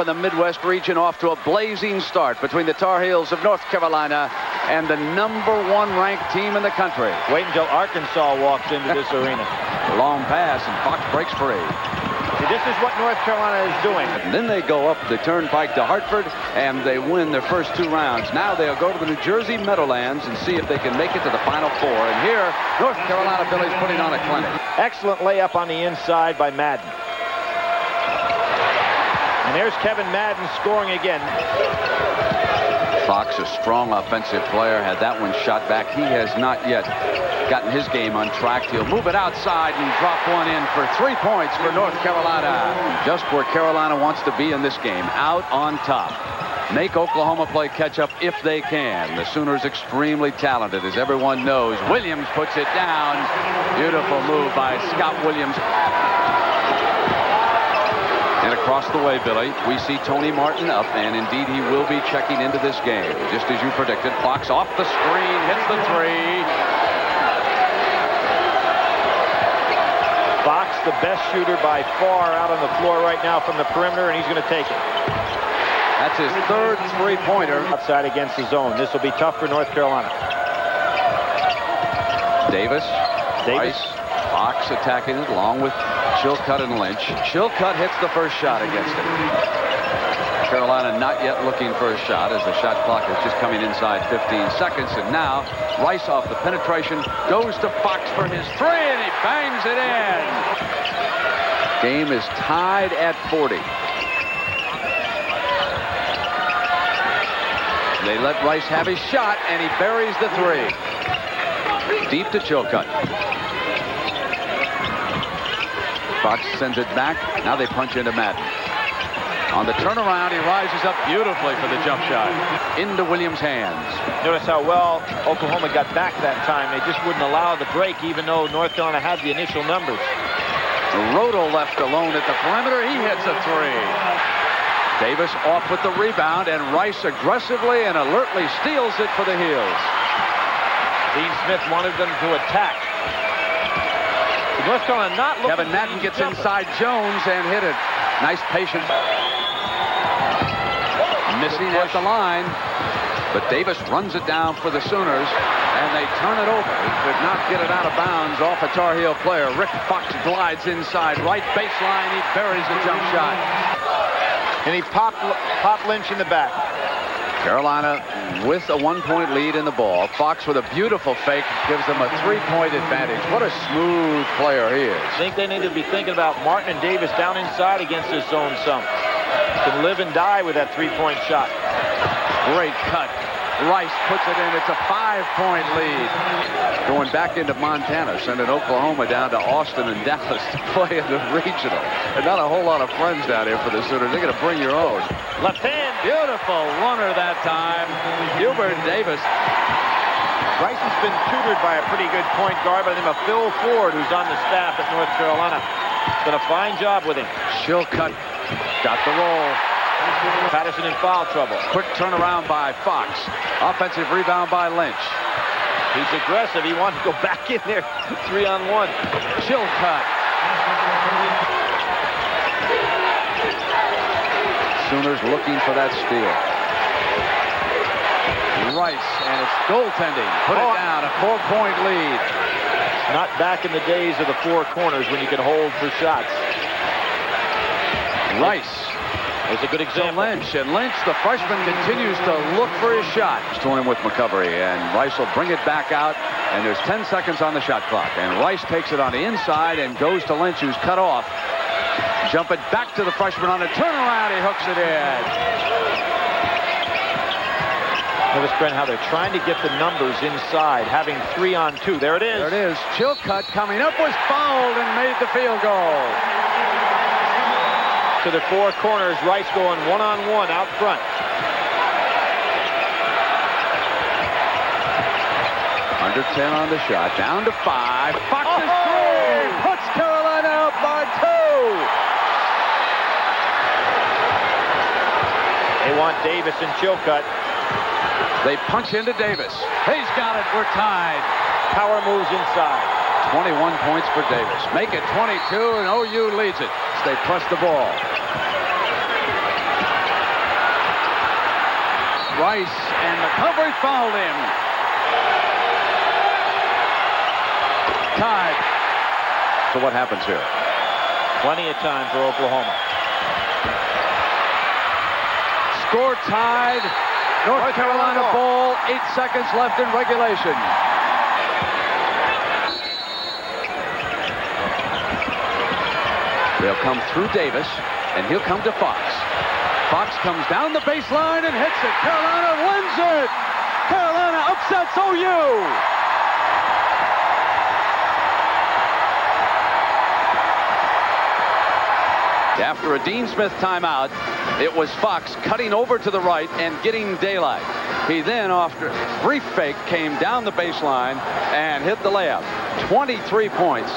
in the Midwest region off to a blazing start between the Tar Heels of North Carolina and the number one ranked team in the country. Wait until Arkansas walks into this arena. Long pass, and Fox breaks free. This is what North Carolina is doing. And then they go up the turnpike to Hartford, and they win their first two rounds. Now they'll go to the New Jersey Meadowlands and see if they can make it to the Final Four. And here, North Carolina Billy's putting on a clinic. Excellent layup on the inside by Madden. And there's Kevin Madden scoring again. Fox, a strong offensive player, had that one shot back. He has not yet gotten his game on track. He'll move it outside and drop one in for three points for North Carolina. Just where Carolina wants to be in this game, out on top. Make Oklahoma play catch up if they can. The Sooners extremely talented, as everyone knows. Williams puts it down. Beautiful move by Scott Williams. And across the way, Billy, we see Tony Martin up, and indeed he will be checking into this game. Just as you predicted, Fox off the screen, hits the three. Fox, the best shooter by far out on the floor right now from the perimeter, and he's going to take it. That's his third three-pointer. Outside against the zone. This will be tough for North Carolina. Davis, Davis. Rice, Fox attacking it along with Chilcutt and Lynch. Chilcutt hits the first shot against it. Carolina not yet looking for a shot as the shot clock is just coming inside 15 seconds. And now Rice off the penetration goes to Fox for his three and he bangs it in. Game is tied at 40. They let Rice have his shot and he buries the three. Deep to Chilcutt. Fox sends it back. Now they punch into Madden. On the turnaround, he rises up beautifully for the jump shot. Into Williams' hands. Notice how well Oklahoma got back that time. They just wouldn't allow the break, even though North Carolina had the initial numbers. Roto left alone at the perimeter. He hits a three. Davis off with the rebound, and Rice aggressively and alertly steals it for the Heels. Dean Smith wanted them to attack. North Carolina not looking Kevin Madden gets jumper. inside Jones and hit it. Nice patience. Missing at the line. But Davis runs it down for the Sooners, and they turn it over. He could not get it out of bounds off a Tar Heel player. Rick Fox glides inside, right baseline. He buries the jump shot. And he popped, popped Lynch in the back. Carolina with a one-point lead in the ball. Fox with a beautiful fake gives them a three-point advantage. What a smooth player he is. I think they need to be thinking about Martin and Davis down inside against this zone some. Can live and die with that three-point shot. Great cut. Rice puts it in. It's a five-point lead. Going back into Montana, sending Oklahoma down to Austin and Dallas to play in the regional. And not a whole lot of friends down here for the Sooners. They're going to bring your own. Left hand. Beautiful runner that time. Hubert Davis. Rice has been tutored by a pretty good point guard by the name of Phil Ford, who's on the staff at North Carolina. Done a fine job with him. Chilcutt got the roll. Patterson in foul trouble. Quick turnaround by Fox. Offensive rebound by Lynch. He's aggressive. He wants to go back in there. Three on one. Chilcutt. Sooners looking for that steal. Rice, and it's goaltending. Put Oh. it down, a four-point lead. Not back in the days of the four corners when you could hold for shots. Rice There's a good to example. Lynch, and Lynch, the freshman, continues to look for his shot. He's to him with McCovery, and Rice will bring it back out, and there's 10 seconds on the shot clock. And Rice takes it on the inside and goes to Lynch, who's cut off. Jump it back to the freshman on a turnaround. He hooks it in. Notice, Brent, how they're trying to get the numbers inside, having three on two. There it is. There it is. Chilcutt coming up was fouled and made the field goal. To the four corners, Rice going one-on-one out front. Under 10 on the shot. Down to five. Fox's Oh! three. Puts Carolina up by two. They want Davis and Chilcutt. They punch into Davis. He's got it. We're tied. Power moves inside. 21 points for Davis. Make it 22, and OU leads it. They press the ball. Rice, and the coverage fouled him. Tied. So what happens here? Plenty of time for Oklahoma. Score tied. North, North Carolina, Carolina ball. Eight seconds left in regulation. Come through Davis, and he'll come to Fox. Fox comes down the baseline and hits it. Carolina wins it. Carolina upsets OU. After a Dean Smith timeout, it was Fox cutting over to the right and getting daylight. He then, after a brief fake, came down the baseline and hit the layup. 23 points.